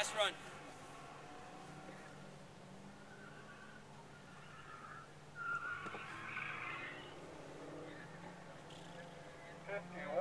Last run. Fifty-one.